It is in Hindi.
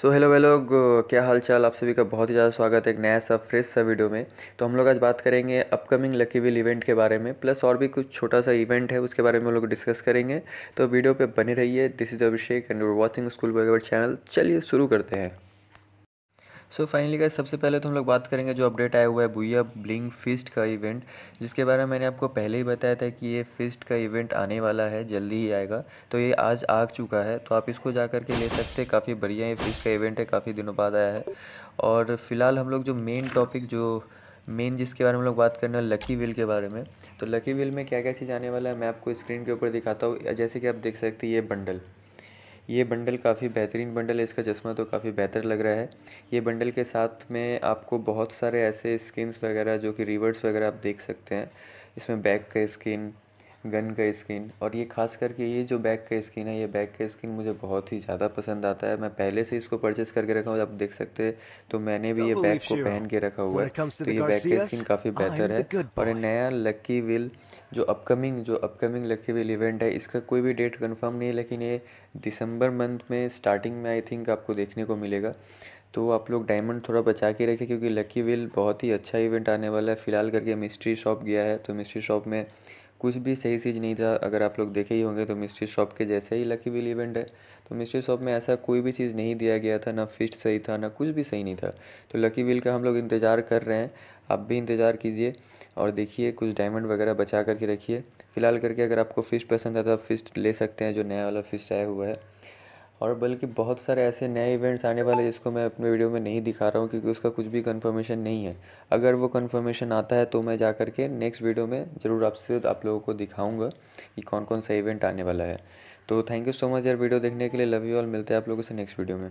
सो हेलो हेलो क्या हाल चाल आप सभी का बहुत ही ज़्यादा स्वागत है एक नया सा फ्रेश सा वीडियो में। तो हम लोग आज बात करेंगे अपकमिंग लकी विल इवेंट के बारे में प्लस और भी कुछ छोटा सा इवेंट है, उसके बारे में हम लोग डिस्कस करेंगे। तो वीडियो पे बने रहिए। This is Abhishek and watching school वगैरह चैनल चलिए शुरू करते हैं। सो फाइनली गाइस सबसे पहले तो हम लोग बात करेंगे जो अपडेट आया हुआ है बुया ब्लिंग फिस्ट का इवेंट जिसके बारे में मैंने आपको पहले ही बताया था कि ये फिस्ट का इवेंट आने वाला है, जल्दी ही आएगा। तो ये आज आ चुका है तो आप इसको जा कर के ले सकते हैं। काफ़ी बढ़िया ये फिस्ट का इवेंट है, काफ़ी दिनों बाद आया है। और फ़िलहाल हम लोग जो मेन टॉपिक जो मेन जिसके बारे में हम लोग बात करने हैं लकी विल के बारे में। तो लकी विल में क्या क्या चीज़ आने वाला है, मैं आपको स्क्रीन के ऊपर दिखाता हूँ। जैसे कि आप देख सकते हैं, ये बंडल ये बंडल काफ़ी बेहतरीन बंडल है, इसका चश्मा तो काफ़ी बेहतर लग रहा है। ये बंडल के साथ में आपको बहुत सारे ऐसे स्किन्स वगैरह जो कि रिवर्स वगैरह आप देख सकते हैं। इसमें बैक का स्किन गन का स्किन और ये खास करके ये जो बैक का स्किन है ये बैक का स्किन मुझे बहुत ही ज़्यादा पसंद आता है। मैं पहले से इसको परचेस करके रखा हूँ आप देख सकते हैं तो मैंने भी ये बैग को पहन के रखा हुआ है। तो ये बैक का स्किन काफ़ी बेहतर है। और नया लक्की विल जो अपकमिंग जो अपकमिंग लक्की विल इवेंट है इसका कोई भी डेट कन्फर्म नहीं है लेकिन ये दिसंबर मंथ में स्टार्टिंग में आई थिंक आपको देखने को मिलेगा। तो आप लोग डायमंड थोड़ा बचा के रखें क्योंकि लकी विल बहुत ही अच्छा इवेंट आने वाला है। फ़िलहाल करके मिस्ट्री शॉप गया है तो मिस्ट्री शॉप में कुछ भी सही चीज़ नहीं था, अगर आप लोग देखे ही होंगे तो मिस्ट्री शॉप के जैसे ही लकी विल इवेंट है। तो मिस्ट्री शॉप में ऐसा कोई भी चीज़ नहीं दिया गया था, ना फिस्ट सही था, ना कुछ भी सही नहीं था। तो लकी विल का हम लोग इंतज़ार कर रहे हैं, आप भी इंतज़ार कीजिए और देखिए, कुछ डायमंड वगैरह बचा करके रखिए। फ़िलहाल करके अगर आपको फ़िस्ट पसंद आता है तो फिस्ट ले सकते हैं, जो नया वाला फ़िस्ट आया हुआ है। और बल्कि बहुत सारे ऐसे नए इवेंट्स आने वाले जिसको मैं अपने वीडियो में नहीं दिखा रहा हूँ, क्योंकि उसका कुछ भी कंफर्मेशन नहीं है। अगर वो कंफर्मेशन आता है तो मैं जा कर के नेक्स्ट वीडियो में ज़रूर आपसे आप लोगों को दिखाऊँगा कि कौन कौन सा इवेंट आने वाला है। तो थैंक यू सो मच यार वीडियो देखने के लिए लव यू ऑल मिलते हैं आप लोगों से नेक्स्ट वीडियो में।